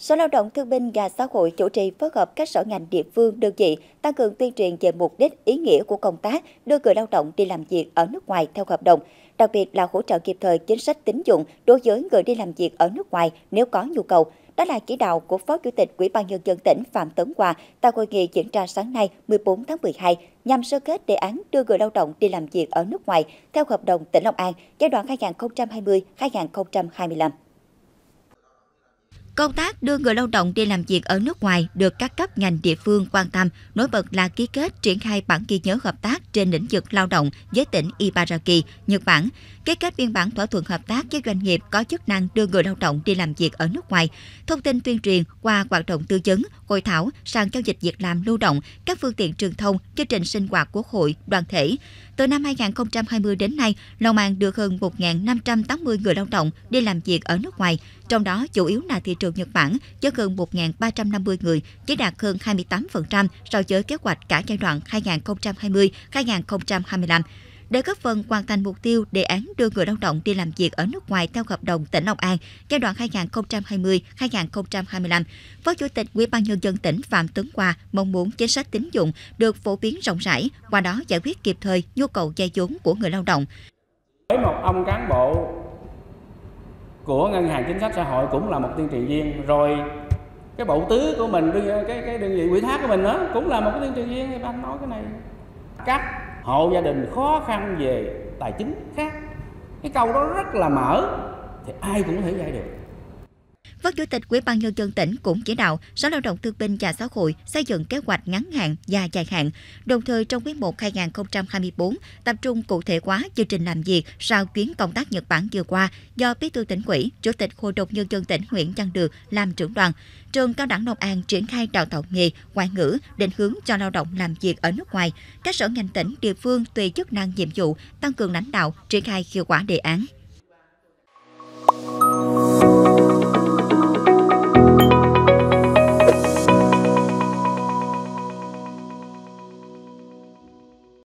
Sở Lao động Thương binh và Xã hội chủ trì phối hợp các sở ngành địa phương, đơn vị tăng cường tuyên truyền về mục đích, ý nghĩa của công tác đưa người lao động đi làm việc ở nước ngoài theo hợp đồng, đặc biệt là hỗ trợ kịp thời chính sách tín dụng đối với người đi làm việc ở nước ngoài nếu có nhu cầu. Đó là chỉ đạo của Phó Chủ tịch Ủy ban nhân dân tỉnh Phạm Tấn Hòa tại hội nghị diễn ra sáng nay 14 tháng 12 nhằm sơ kết đề án đưa người lao động đi làm việc ở nước ngoài theo hợp đồng tỉnh Long An giai đoạn 2020-2025. Công tác đưa người lao động đi làm việc ở nước ngoài được các cấp ngành địa phương quan tâm, nổi bật là ký kết triển khai bản ghi nhớ hợp tác trên lĩnh vực lao động với tỉnh Ibaraki, Nhật Bản, ký kết biên bản thỏa thuận hợp tác với doanh nghiệp có chức năng đưa người lao động đi làm việc ở nước ngoài, thông tin tuyên truyền qua hoạt động tư vấn, hội thảo, sàn giao dịch việc làm lưu động, các phương tiện truyền thông, chương trình sinh hoạt quốc hội, đoàn thể. Từ năm 2020 đến nay, Long An được hơn 1.580 người lao động đi làm việc ở nước ngoài, trong đó chủ yếu là thị trường Nhật Bản với hơn 1.350 người, chỉ đạt hơn 28% so với kế hoạch cả giai đoạn 2020-2025 để góp phần hoàn thành mục tiêu đề án đưa người lao động đi làm việc ở nước ngoài theo hợp đồng tỉnh Long An giai đoạn 2020-2025. Phó Chủ tịch Ủy ban nhân dân tỉnh Phạm Tuấn Hòa mong muốn chính sách tín dụng được phổ biến rộng rãi, qua đó giải quyết kịp thời nhu cầu vay vốn của người lao động. Với một ông cán bộ của ngân hàng chính sách xã hội cũng là một tuyên truyền viên. Rồi cái bộ tứ của mình, cái cái đơn vị quỹ thác của mình đó cũng là một cái tuyên truyền viên. Thì anh nói cái này, các hộ gia đình khó khăn về tài chính khác. Cái câu đó rất là mở, thì ai cũng có thể dạy được. Phó Chủ tịch Ủy ban nhân dân tỉnh cũng chỉ đạo Sở Lao động Thương binh và Xã hội xây dựng kế hoạch ngắn hạn và dài hạn, đồng thời trong quý 1 2024 tập trung cụ thể hóa chương trình làm việc sau chuyến công tác Nhật Bản vừa qua do Bí thư tỉnh ủy, Chủ tịch Hội đồng nhân dân tỉnh Nguyễn Văn Được làm trưởng đoàn. Trường Cao đẳng Long An triển khai đào tạo nghề, ngoại ngữ, định hướng cho lao động làm việc ở nước ngoài. Các sở ngành tỉnh, địa phương tùy chức năng nhiệm vụ tăng cường lãnh đạo, triển khai hiệu quả đề án.